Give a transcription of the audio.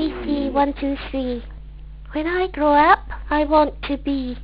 ABC one two three. When I grow up, I want to be